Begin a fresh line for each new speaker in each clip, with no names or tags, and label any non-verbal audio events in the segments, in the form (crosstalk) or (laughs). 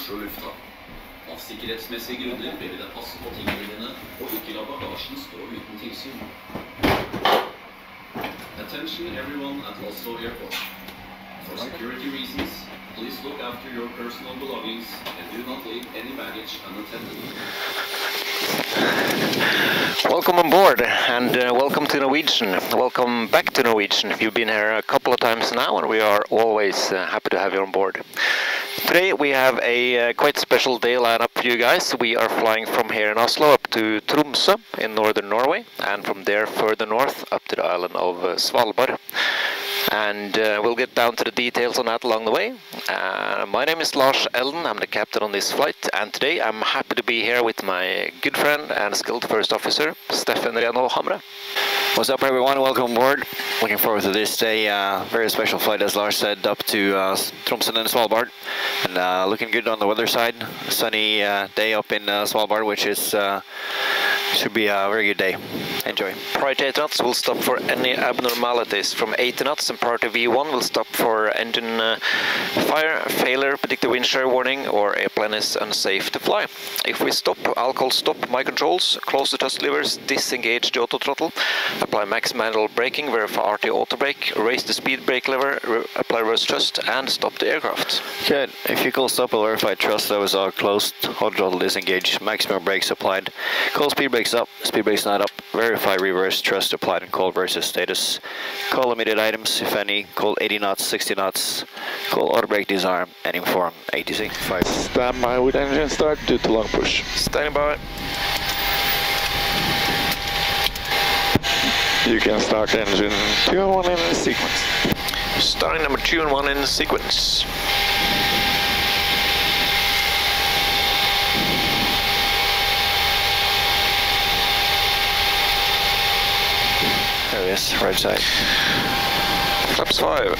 Oslo lufthavn. Av sikkerhetsmessige grunner ber vi deg passe på tingene dine, og ikke la bagasjen stå uten tilsyn. Attention everyone at Oslo Airport. For security reasons, please look after your personal belongings and do not leave any baggage unattended.
Welcome on board and uh, welcome to Norwegian. Welcome back to Norwegian. You've been here a couple of times now and we are always uh, happy to have you on board. Today we have a uh, quite special day lined up for you guys. We are flying from here in Oslo up to Tromsø in northern Norway and from there further north up to the island of uh, Svalbard. And uh, we'll get down to the details on that along the way. Uh, my name is Lars Elden, I'm the captain on this flight, and today I'm happy to be here with my good friend and skilled first officer, Stefan Reno Hamre.
What's up, everyone? Welcome aboard. Looking forward to this day. Uh, very special flight, as Lars said, up to uh, Tromsø and Svalbard. And uh, looking good on the weather side. Sunny uh, day up in uh, Svalbard, which is should be a very good day. Enjoy.
Prior to 8 knots will stop for any abnormalities. From 8 knots and prior to V1 will stop for engine uh, fire, failure, predicted wind shear warning, or airplane is unsafe to fly. If we stop, I'll call stop my controls, close the thrust levers, disengage the auto throttle, apply max manual braking, verify RT auto brake, raise the speed brake lever, re apply reverse thrust, and stop the aircraft.
Good. If you call stop, I'll verify thrust levers are closed, auto throttle disengaged, maximum brakes applied. Call speed brakes up, speed brakes not up, verify reverse thrust applied and call versus status. Call immediate items, if any, call 80 knots, 60 knots, call auto brake disarm, and inform ATC. 5.
Stand by with engine start due to long push.
Standing by.
You can start engine 2 and 1 in sequence.
Starting number 2 and 1 in sequence.
There it is, right side.
Flaps 5.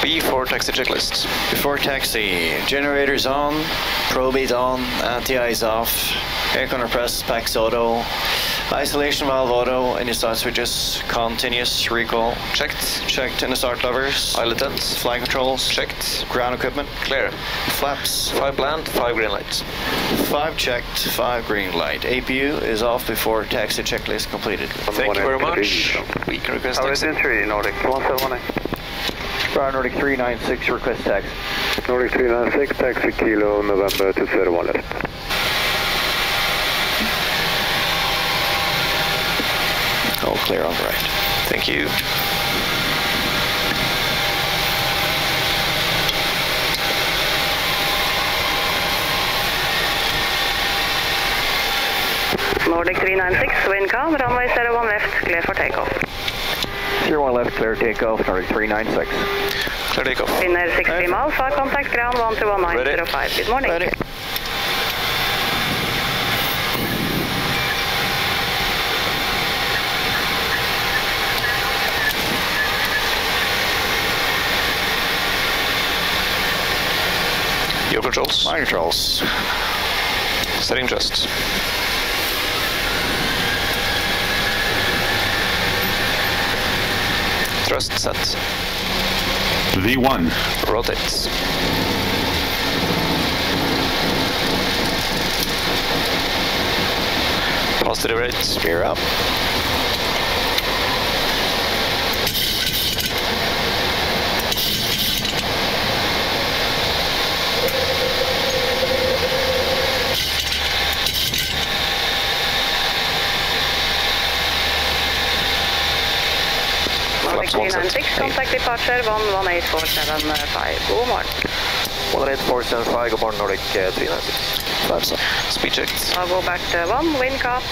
B4 taxi checklist.
Before taxi, generators on, probe heat on, anti-ice is off, air compressed, packs auto, isolation valve auto, any start switches, continuous recall,
Checked.
checked in the start levers,
Pilot tents.
flight controls,
Checked.
ground equipment,
Clear.
flaps,
5 bland, 5 green lights.
5 checked, 5 green light. APU is off before taxi checklist completed.
Thank you very much. We can request taxi.
entry, Nordic 171.
Star Nordic 396, request taxi.
Nordic 396, taxi Kilo November to 01 left.
All clear on the right.
Thank you.
Nordic 396, wind calm, runway 01 left, clear for takeoff.
01 left, clear takeoff, Nordic 396.
Clear takeoff.
Winner 60 miles, fire contact ground 121 Good morning.
Ready.
Controls.
My controls.
Setting just. Thrust set.
V1.
Rotates. Positive rate.
Gear up.
Nordic
Flaps one set.
396, contact departure 118475. God morgen.
18475, good morning Nordic uh, 396.
Flaps up.
Speed checked.
I'll go back to 1, wind calm.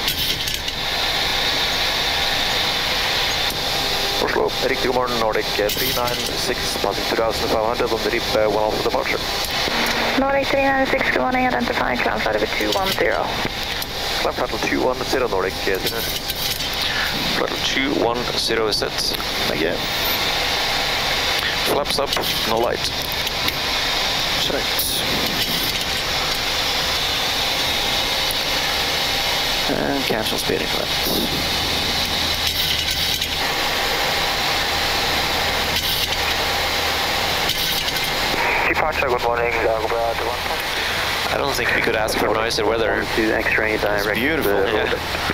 Oslo, riktig god morgen Nordic uh, 396, passing 2500 on the RIP uh, 1 alpha departure.
Nordic 396, good morning, identify cloud flight over 210.
Climb throttle 210 Nordic uh, 396 over 210 Z. Thank
you.
Flaps up, no light.
Checked. And cancel speeding left.
Departure, good morning,
I don't think we could ask for nicer weather.
X-ray direct.
It's beautiful.
Yeah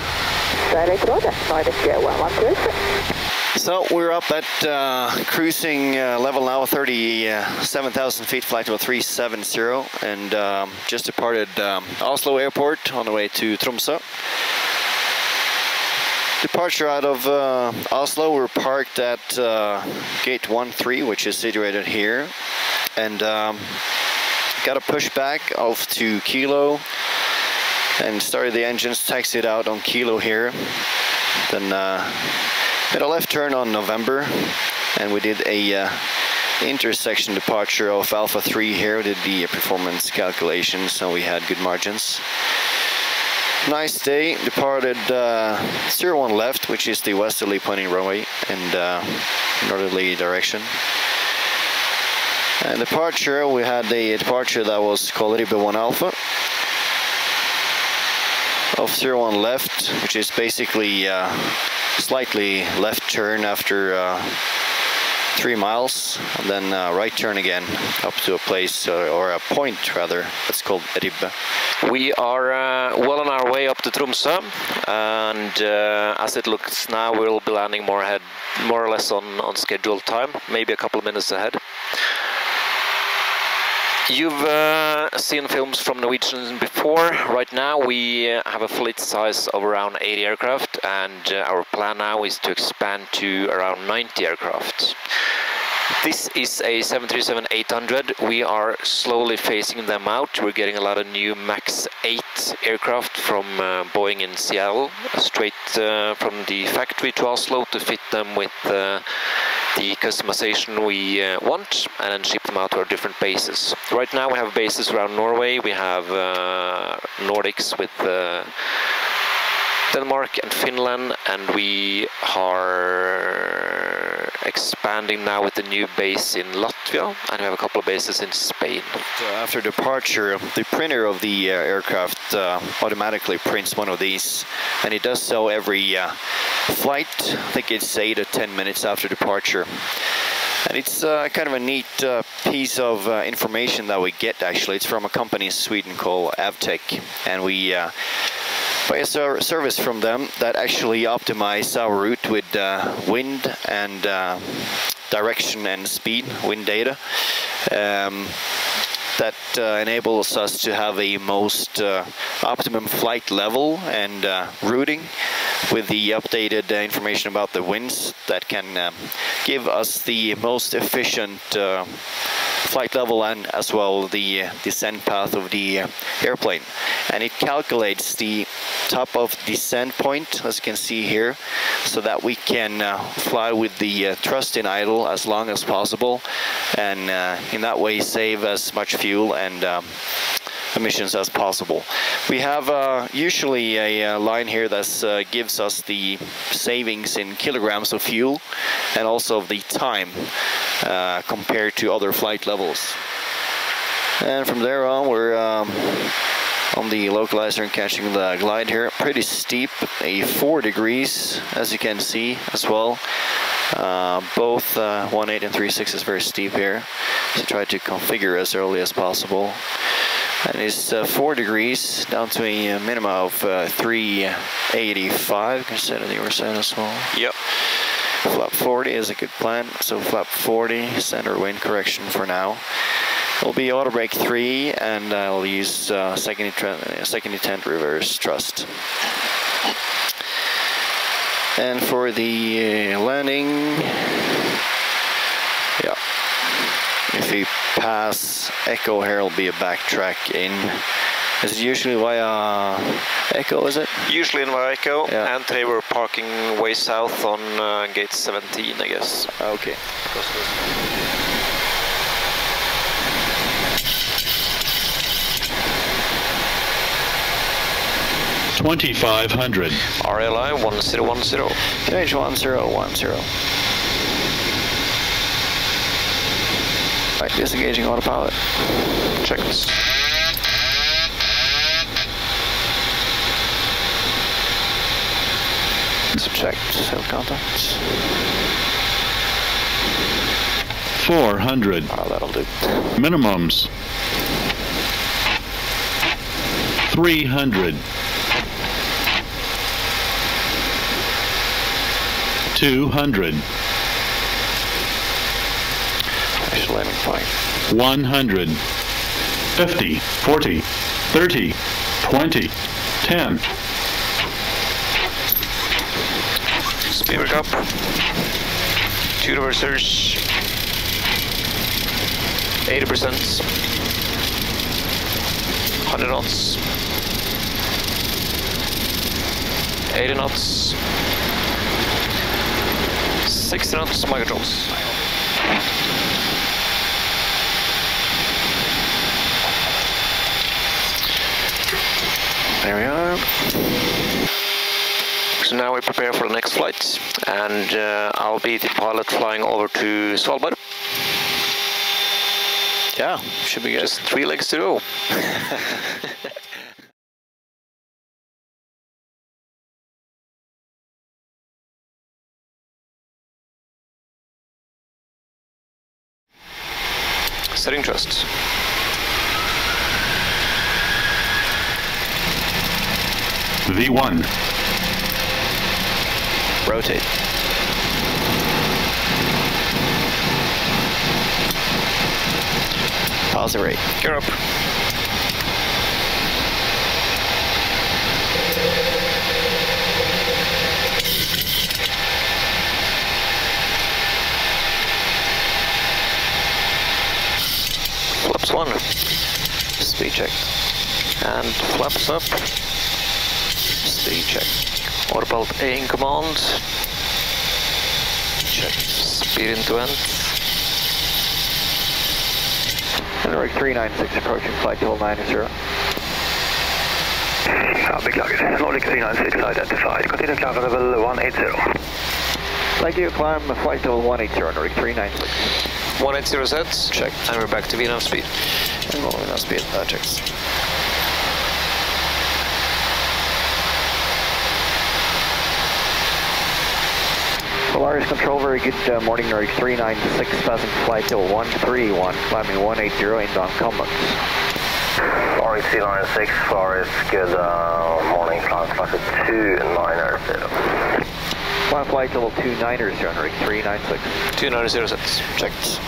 yeah.
Direct order, Nordic 113.
So we're up at uh, cruising uh, level now, 37,000 feet, flight level 370, and um, just departed um, Oslo Airport on the way to Tromsø. Departure out of uh, Oslo, we're parked at uh, gate 13, which is situated here, and um, got a push back off to Kilo, and started the engines, taxied out on Kilo here, then uh, Made a left turn on November and we did a uh, intersection departure of Alpha 3 here. We did the performance calculations so we had good margins. Nice day, departed uh, 01 left, which is the westerly pointing runway and uh, northerly direction. And departure, we had a departure that was called Ribbe 1 Alpha of 01 left, which is basically uh, slightly left turn after uh, three miles, and then uh, right turn again up to a place uh, or a point rather that's called Ribbe.
We are uh, well on our way up to Tromsø, and uh, as it looks now, we'll be landing more ahead, more or less on, on scheduled time, maybe a couple of minutes ahead. You've uh, seen films from Norwegian before. Right now we uh, have a fleet size of around 80 aircraft and uh, our plan now is to expand to around 90 aircraft. This is a 737-800. We are slowly phasing them out. We're getting a lot of new MAX 8 aircraft from uh, Boeing in Seattle, straight uh, from the factory to Oslo to fit them with uh, the customization we uh, want and then ship them out to our different bases. Right now we have bases around Norway. We have uh, Nordics with uh, Denmark and Finland and we are expanding now with the new base in Latvia and we have a couple of bases in Spain.
So after departure, the printer of the uh, aircraft uh, automatically prints one of these, and it does so every uh, flight. I think it's eight or ten minutes after departure. And it's uh, kind of a neat uh, piece of uh, information that we get actually. It's from a company in Sweden called Avtech, and we uh, a ser service from them that actually optimize our route with uh, wind and uh, direction and speed, wind data. Um, that uh, enables us to have a most uh, optimum flight level and uh, routing with the updated information about the winds that can give us the most efficient flight level and as well the descent path of the airplane. And it calculates the top of descent point as you can see here so that we can uh, fly with the uh, thrust in idle as long as possible and uh, in that way save as much fuel and um, emissions as possible. We have uh, usually a, uh line here that uh, gives us the savings in kilograms of fuel and also the time uh, compared to other flight levels. And from there on we're um, on the localizer and catching the glide here. Pretty steep, a 4 degrees as you can see as well. Uh, both uh, 1.8 and 3.6 is very steep here, so try to configure as early as possible. And it's uh, 4 degrees down to a minimum of uh, 385, consider the your side as well.
Yep.
Flap 40 is a good plan, so flap 40, center wind correction for now. It'll be auto brake 3 and I'll use uh, second, second intent reverse thrust. And for the uh, landing, yeah, if we pass Echo here, it'll be a backtrack in. Is it usually via Echo, is it?
Usually in Vareco
Yeah.
and today we're parking way south on uh, gate 17 I guess.
Okay.
Twenty-five hundred.
RLI 1010.
Change 1010. Right, disengaging autopilot.
Check this.
Subject, sail contacts.
400.
Oh, ah, that'll do.
Minimums. 300. 200.
Actually, landing fine.
100. 50. 40. 30. 20. 10.
Speed up. Two reversers. 80%. 100 knots. 80 knots. 60 knots, my controls. There we are. So now we prepare for the next flight, and uh, I'll be the pilot flying over to Svalbard.
Yeah, should be good.
Just three legs to go. (laughs) Setting trust.
V1.
Rotate. Pause the rate.
Gear up. Flaps one. Speed check. And flaps up. Speed check. Autopilot A in command. Check. Speed into end.
Nordic 396 approaching flight level 90.
Ja, beklager. Nordic 396 identified. Continue climb for level 180.
Thank you, climb flight level 180, Nordic 396.
180 sets. Check. And we're back to VNAV speed.
And rolling on speed. That checks.
Polaris control, very good uh, morning, Nordic 396, passing flight level 131, climbing 180, inbound comments.
Nordic 396, Polaris, good uh, morning. Climb flight 290.
Climb flight level 290, Nordic 396.
290 sets.
Checked.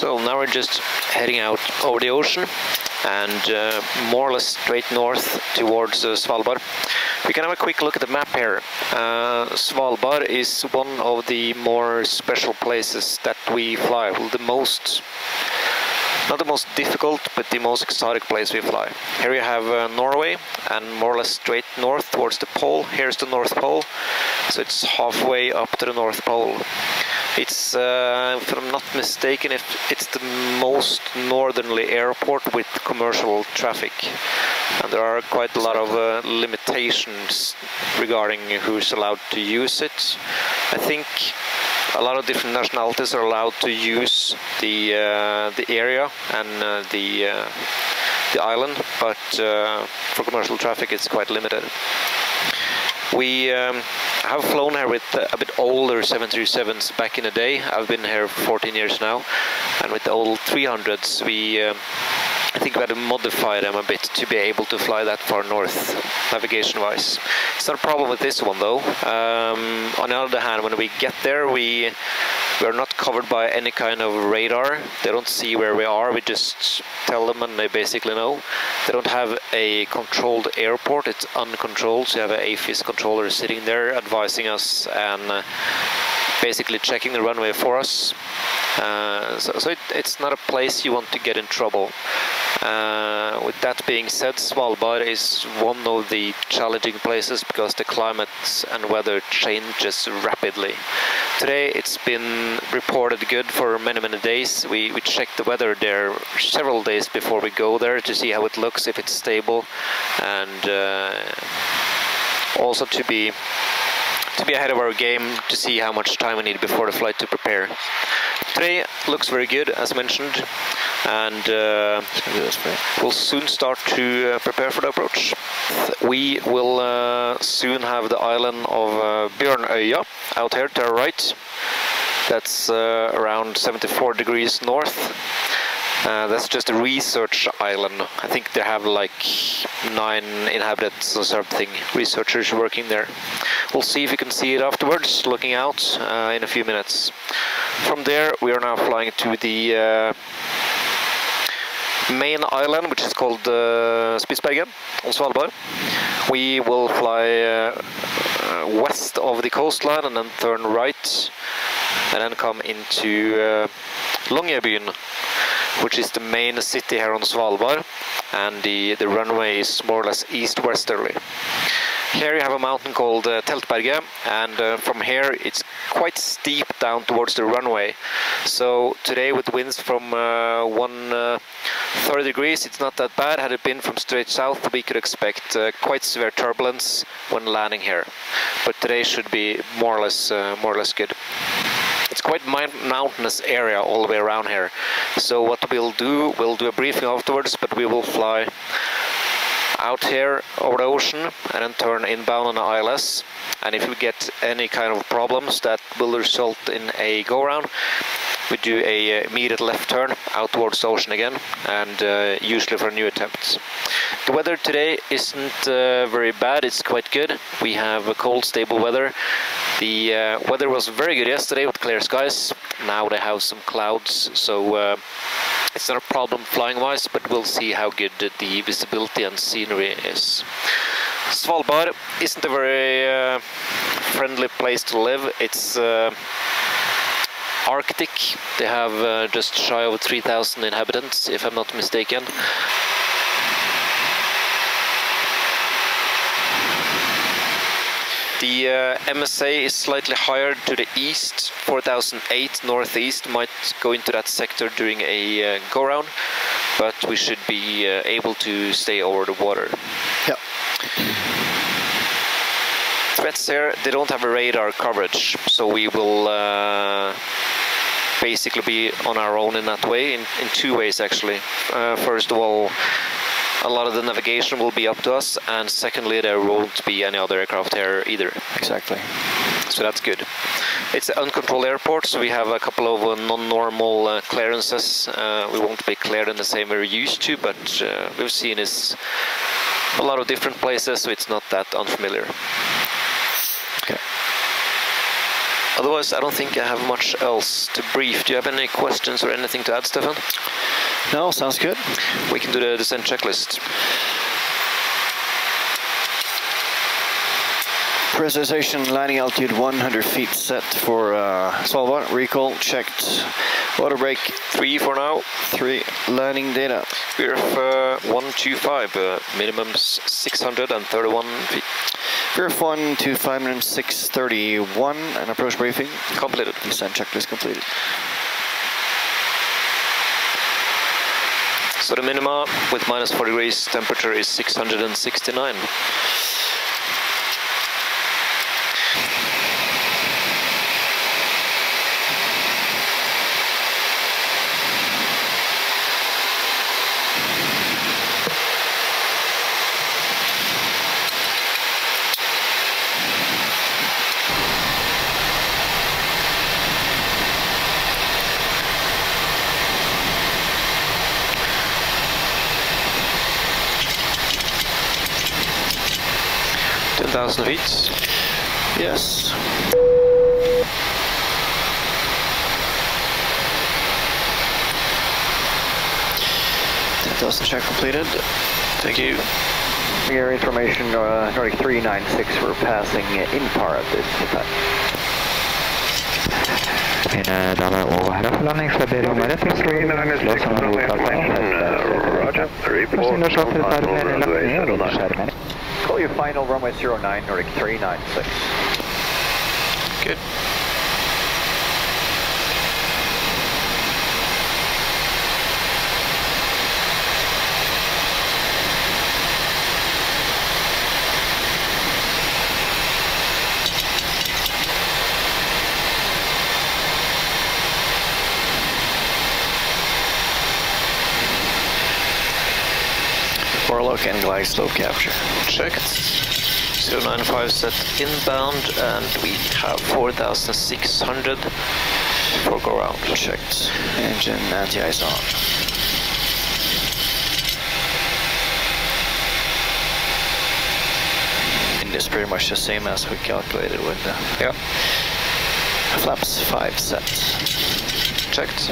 So now we're just heading out over the ocean and uh, more or less straight north towards uh, Svalbard. We can have a quick look at the map here. Uh, Svalbard is one of the more special places that we fly. Well, the most, not the most difficult, but the most exotic place we fly. Here you have uh, Norway and more or less straight north towards the pole. Here's the North Pole, so it's halfway up to the North Pole. It's, uh, if I'm not mistaken, it's the most northerly airport with commercial traffic. And there are quite a lot of uh, limitations regarding who's allowed to use it. I think a lot of different nationalities are allowed to use the uh, the area and uh, the uh, the island, but uh, for commercial traffic it's quite limited. We um, have flown here with a bit older 737s back in the day. I've been here 14 years now, and with the old 300s, we um, I think we had to modify them a bit to be able to fly that far north, navigation-wise. It's not a problem with this one though. Um, on the other hand, when we get there, we we're not covered by any kind of radar. They don't see where we are. We just tell them and they basically know. They don't have a controlled airport. It's uncontrolled. So you have an AFIS controller sitting there advising us and uh, basically checking the runway for us. Uh, so, so it, it's not a place you want to get in trouble. Uh, with that being said, Svalbard is one of the challenging places because the climate and weather changes rapidly. Today it's been reported good for many, many days. We, we check the weather there several days before we go there to see how it looks, if it's stable, and uh, also to be to be ahead of our game to see how much time we need before the flight to prepare. Today looks very good, as mentioned, and uh, we'll soon start to uh, prepare for the approach. We will uh, soon have the island of uh, Bjørnøya out here to our right. That's uh, around 74 degrees north. Uh, that's just a research island. I think they have like nine inhabitants or something, researchers working there. We'll see if you can see it afterwards, looking out uh, in a few minutes. From there, we are now flying to the uh, main island, which is called uh, Spitsbergen on Svalbard. We will fly uh, uh, west of the coastline and then turn right and then come into uh, Longyearbyen which is the main city here on Svalbard and the, the runway is more or less east-westerly. Here you have a mountain called uh, and uh, from here it's quite steep down towards the runway. So today with winds from uh, 130 uh, degrees it's not that bad. Had it been from straight south we could expect uh, quite severe turbulence when landing here. But today should be more or less, uh, more or less good. It's quite mountainous area all the way around here. So what we'll do, we'll do a briefing afterwards, but we will fly out here over the ocean and then turn inbound on the ILS. And if we get any kind of problems that will result in a go-around, we do a uh, immediate left turn out towards the ocean again and uh, usually for new attempts. The weather today isn't uh, very bad, it's quite good. We have a cold stable weather. The uh, weather was very good yesterday with clear skies. Now they have some clouds so uh, it's not a problem flying wise but we'll see how good the visibility and scenery is. Svalbard isn't a very uh, friendly place to live. It's Arctic. They have uh, just shy of 3,000 inhabitants, if I'm not mistaken. The uh, MSA is slightly higher to the east, 4008 northeast, might go into that sector during a uh, go-round, but we should be uh, able to stay over the water.
Yep.
Threats here, they don't have a radar coverage, so we will uh, basically be on our own in that way, in, in two ways actually. Uh, first of all, a lot of the navigation will be up to us, and secondly, there won't be any other aircraft here either.
Exactly.
So that's good. It's an uncontrolled airport, so we have a couple of uh, non-normal uh, clearances. Uh, we won't be cleared in the same way we're used to, but uh, we've seen is a lot of different places, so it's not that unfamiliar.
Okay.
Otherwise, I don't think I have much else to brief. Do you have any questions or anything to add, Stefan?
No, sounds good.
We can do the descent checklist.
Pressurization landing altitude 100 feet set for uh, Svalbard. Recall checked. Auto brake.
Three for now.
Three. Landing data.
We're uh, 125, uh, minimum 631 feet.
VREF 1 to 5 minutes 631 and approach briefing.
Completed.
Descent checklist completed.
So the minima with minus 4 degrees temperature is 669. Thousand feet.
Yes. Ten thousand check completed.
Thank you.
Your information, uh, Nordic 396, we're passing INPAR at this time.
Mine damer og herrer, for landing så ber jeg om retningslås som er
Roger, report
Call your final runway 09, Nordic 396.
Good.
Power and glide slope capture.
Checked. 095 set inbound and we have 4600 for go round.
Checked. Engine anti-ice on. And it's pretty much the same as we calculated with the
Yeah.
flaps 5 set.
Checked.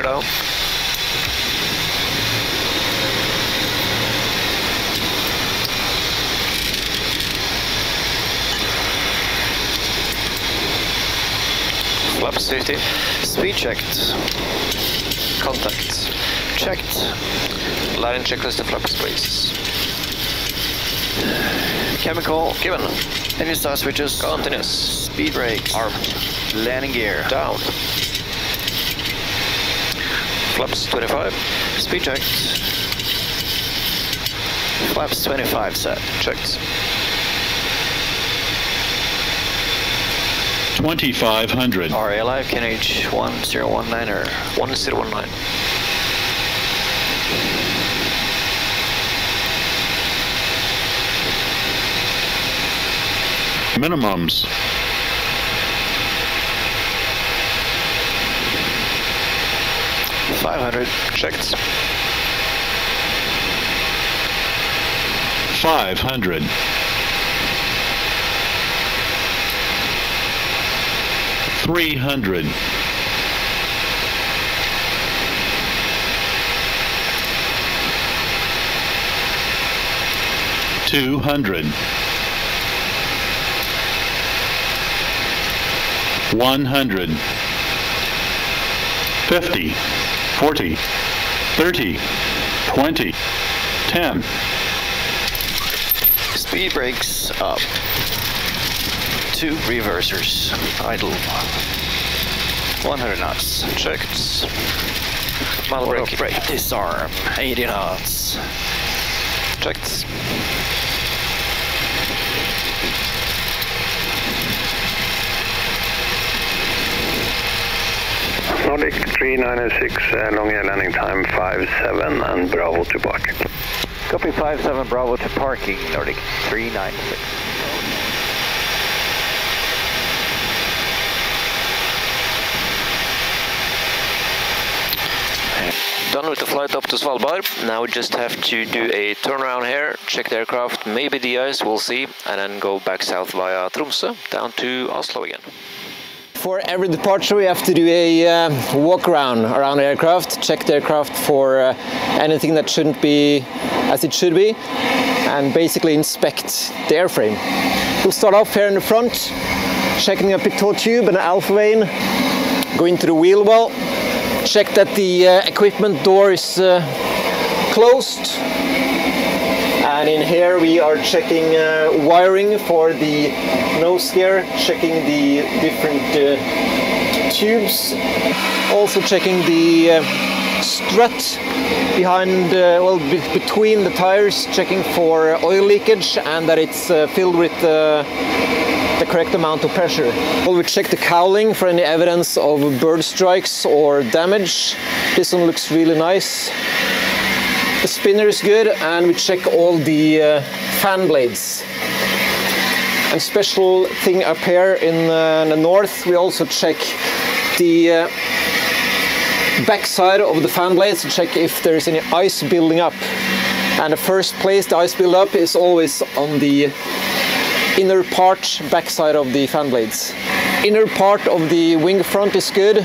Gear down. Flaps 50.
Speed checked.
Contact.
Checked.
Line checklist and flap sprays.
Chemical.
Given.
Engine start switches.
Continuous.
Speed brake.
Armed.
Landing gear.
Down. Flaps 25.
Speed checked. Flaps 25 set.
Checked.
2500.
RA Live KNH 1019er.
1019.
Minimums.
Five hundred.
Checked.
500. Three hundred. Two hundred. One hundred. Fifty. Forty. Thirty. Twenty. Ten.
Speed brakes up. Two reversers. Idle. 100 knots.
Checked. Mal
Auto
brake.
brake disarm. 80 knots.
Checked.
Nordic 3906, uh, Longyear landing time 57 and Bravo to park.
Copy 57 Bravo to parking, Nordic 396.
Done with the flight up to Svalbard. Now we just have to do a turnaround here, check the aircraft, maybe the ice, we'll see, and then go back south via Tromsø down to Oslo again. For every departure, we have to do a uh, walk around around the aircraft, check the aircraft for uh, anything that shouldn't be as it should be, and basically inspect the airframe. We'll start off here in the front, checking a pitot tube and an alpha vane, go into the wheel well, check that the uh, equipment door is uh, closed. And in here we are checking uh, wiring for the nose gear, checking the different uh, tubes, also checking the uh, strut behind, uh, well, be- between the tires, checking for oil leakage and that it's uh, filled with uh, the correct amount of pressure. Well, we check the cowling for any evidence of bird strikes or damage. This one looks really nice. The spinner is good, and we check all the uh, fan blades. And special thing up here in uh, the north, we also check the uh, backside of the fan blades to check if there is any ice building up. And the first place the ice build up is always on the inner part backside of the fan blades. Inner part of the wing front is good.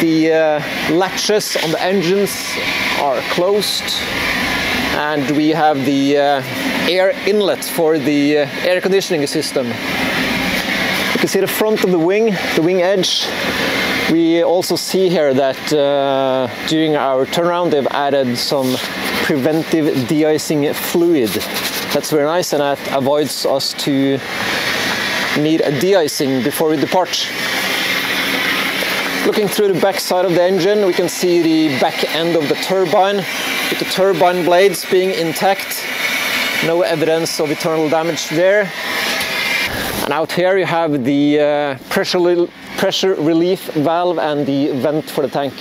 The uh, latches on the engines are closed and we have the uh, air inlet for the uh, air conditioning system. You can see the front of the wing, the wing edge. We also see here that uh, during our turnaround they've added some preventive de-icing fluid. That's very nice and that avoids us to need a de-icing before we depart. Looking through the back side of the engine, we can see the back end of the turbine with the turbine blades being intact. No evidence of internal damage there. And out here you have the uh, pressure, pressure relief valve and the vent for the tank.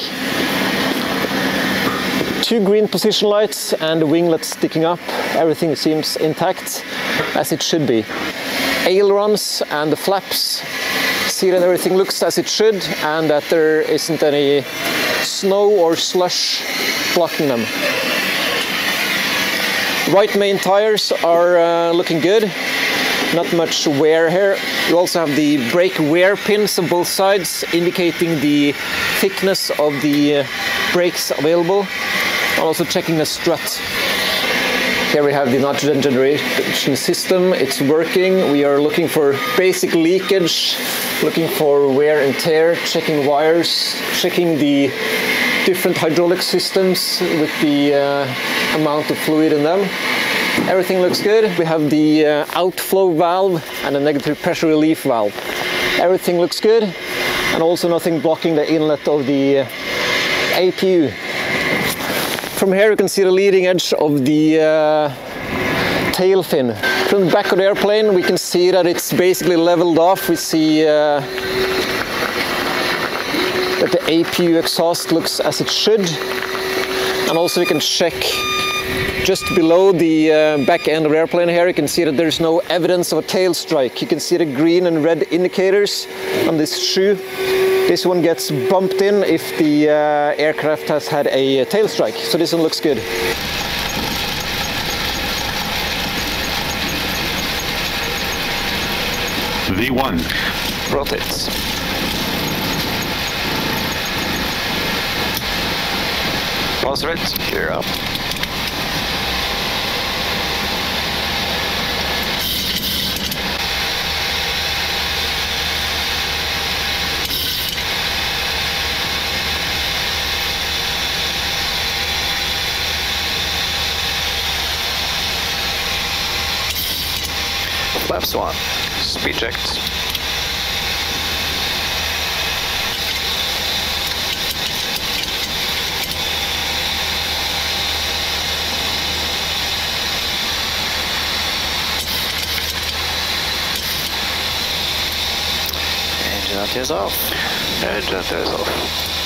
Two green position lights and the winglet sticking up. Everything seems intact as it should be. Ailerons and the flaps see that everything looks as it should and that there isn't any snow or slush blocking them. Right main tires are uh, looking good. Not much wear here. You also have the brake wear pins on both sides indicating the thickness of the uh, brakes available. I'm also checking the strut. Here we have the nitrogen generation system. It's working. We are looking for basic leakage, looking for wear and tear, checking wires, checking the different hydraulic systems with the uh, amount of fluid in them. Everything looks good. We have the uh, outflow valve and a negative pressure relief valve. Everything looks good and also nothing blocking the inlet of the uh, APU. From here you can see the leading edge of the uh, tail fin. From the back of the airplane we can see that it's basically leveled off. We see uh, that the APU exhaust looks as it should. And also we can check just below the uh, back end of the airplane here, you can see that there's no evidence of a tail strike. You can see the green and red indicators on this shoe. This one gets bumped in if the uh, aircraft has had a tail strike. So this one looks good.
V1.
Rotates. Pause it. Gear up. Flap swan. Speed checks. Engine anti-ice off. Engine anti-ice off.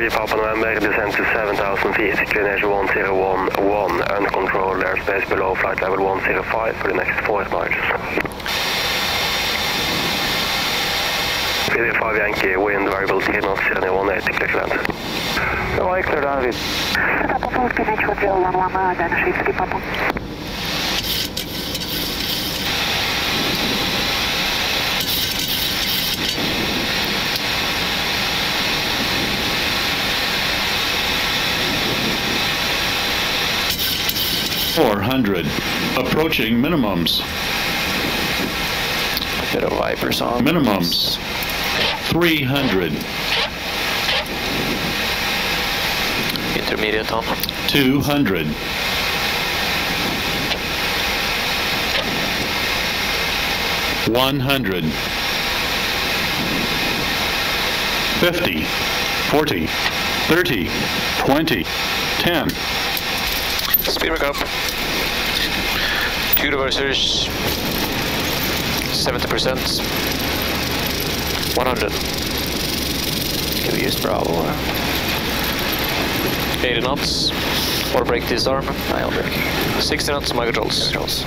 Nordic 3 Papa November, descent to 7,000 feet, clean 1011, uncontrolled airspace below flight level 105 for the next 4 miles. PD5 Yankee, wind variable 3 knots, runway 18, clear to land.
Runway clear down, Vid.
Papa full speed, 1011, then shift Papa.
Four hundred. Approaching minimums.
Bit of Vipers on.
Minimums. Three hundred.
Intermediate on.
Two hundred. One hundred. Fifty. Forty. Thirty. Twenty. Ten.
Speed back up. Two reversers. 70%. 100.
Can we use Bravo? or-
80 knots. Or brake disarm.
I'll break.
60 knots, my controls.
Controls.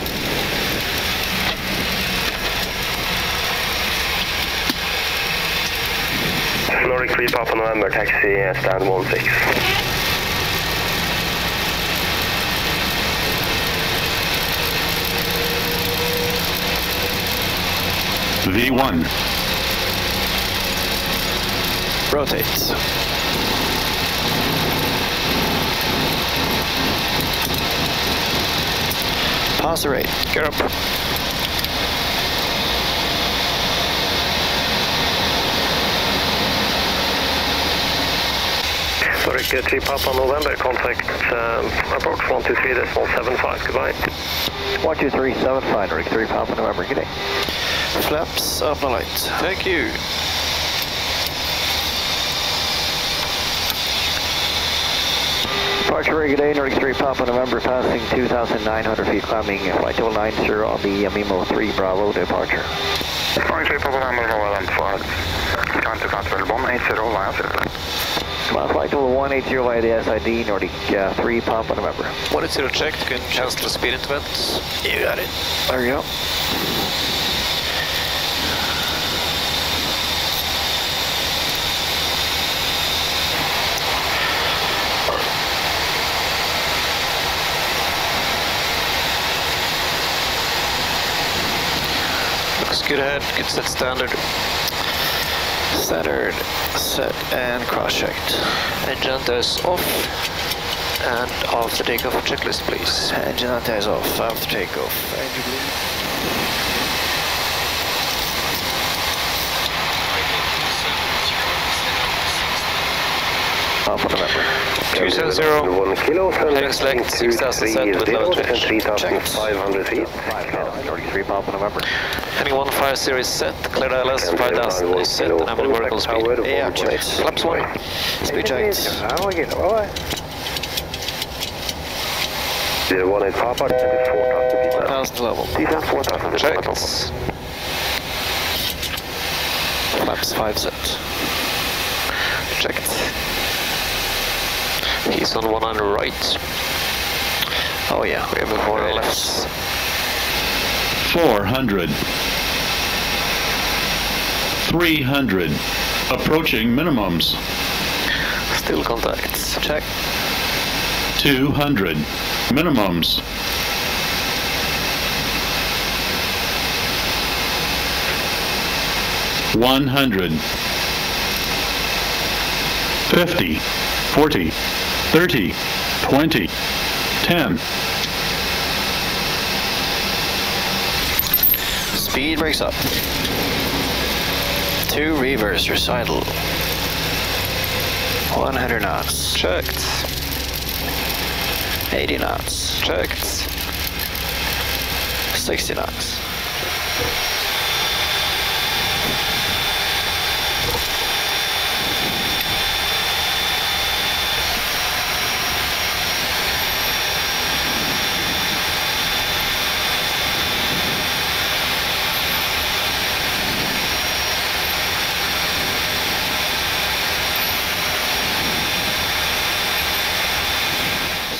Nordic 3 Papa November, taxi stand 16.
V1.
Rotates. Pause the rate.
Gear up.
Zurich 3 Papa November, contact um, approach 123.75, goodbye.
12375, Nordic 3 Papa November, good day.
Flaps up the light. Thank you.
Departure very good day, Nordic 3 Papa November, passing 2,900 feet, climbing flight level 90 on the Mimo 3 Bravo departure.
Nordic 3 Papa November, November 4. Count to flight level 180 via Silver.
Come flight level 180 via the SID, Nordic uh, 3 Papa November.
What is your check? You can cancel the speed intervals.
You got it.
There you go.
Good ahead, good set standard.
Standard, set, and cross-checked.
Engine is off. And after takeoff checklist, please.
Engine anti-ice off after takeoff.
Papa November.
270.
1 kilo,
select 6,000 set with level
and
change.
3,500 feet.
5,000, Nordic 3 Papa November.
Heading 15 is set. Clear ILS 5000 is set. And I'm vertical speed.
Yeah, checked.
Flaps 1.
Speed checked.
Zero one eight Papa, 24,000 feet.
1000 level.
Descent 4,000
Checked.
Flaps 5 set.
Checked. He's on one on the right.
Oh yeah.
We have a four left.
400. 300. Approaching minimums.
Still contacts.
Check.
200. Minimums. One hundred. Fifty. Forty. Thirty. Twenty. Ten.
Speed brakes up. Two reverse recital. 100 knots.
Checked.
80 knots.
Checked.
60 knots.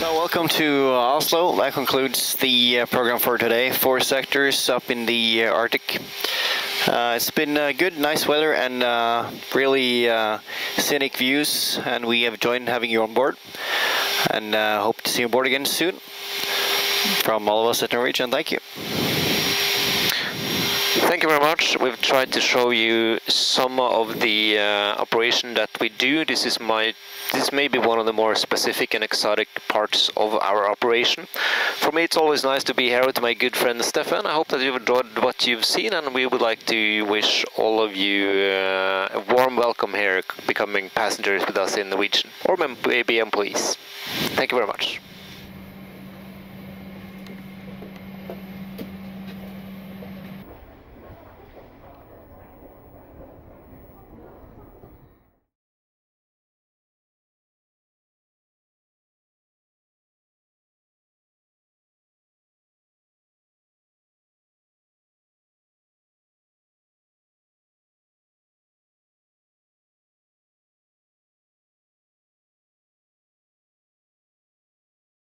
So welcome to uh, Oslo. That concludes the uh, program for today. Four sectors up in the uh, Arctic. Uh, it's been uh, good, nice weather, and uh, really scenic views. And we have enjoyed having you on board. And hope to see you on board again soon. From all of us at Norwegian, thank you.
Thank you very much. We've tried to show you some of the uh, operation that we do. This is my this may be one of the more specific and exotic parts of our operation. For me, it's always nice to be here with my good friend Stefan. I hope that you've enjoyed what you've seen, and we would like to wish all of you uh, a warm welcome here, becoming passengers with us in Norwegian, or maybe employees. Thank you very much.